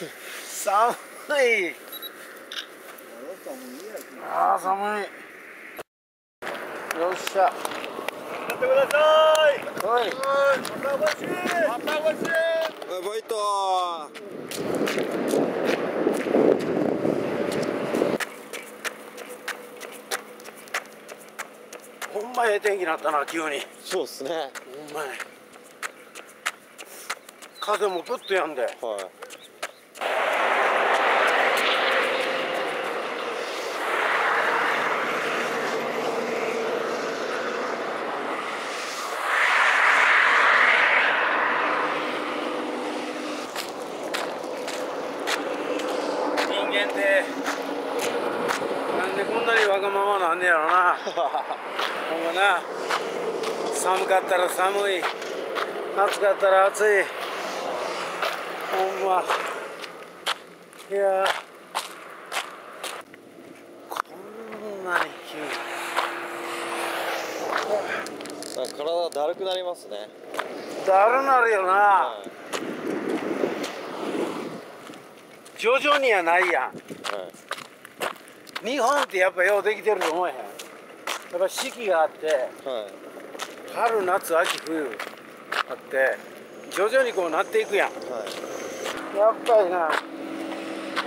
寒いああ寒い。よっしゃやってください。はいまたごしまたごしバイトほんまええ天気になったな急に。そうですね。はいほんまに風もぐっとやんで。人間寒かったら寒い。暑かったら暑い。ほんまいやこんなに急に体だるくなりますね。だるなるよな、はい徐々にはないやん。はい日本ってやっぱようできてると思えへん。やっぱ四季があってはい春夏秋冬あって徐々にこうなっていくやん。はい。やっぱりな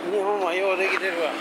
日本はようできてるわ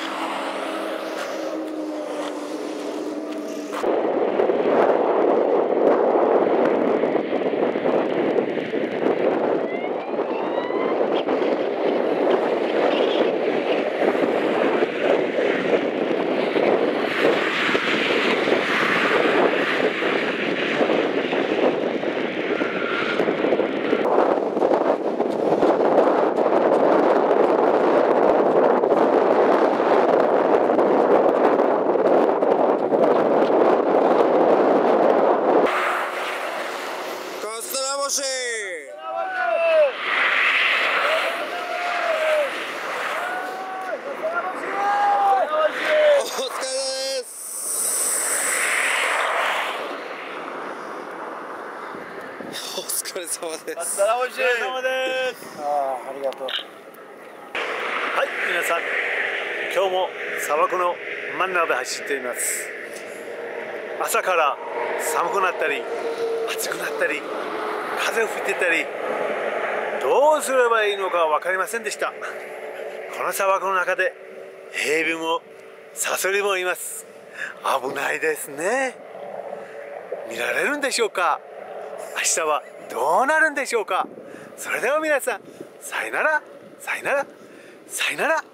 カステラ星お疲れ様ですお疲れ様です。さらおし様です。ああありがとう。はい皆さん今日も砂漠の真ん中で走っています。朝から寒くなったり暑くなったり風吹いてたりどうすればいいのか分かりませんでした。この砂漠の中でヘビもサソリもいます。危ないですね。見られるんでしょうか？明日はどうなるんでしょうか。それでは皆さんさよならさよならさよなら。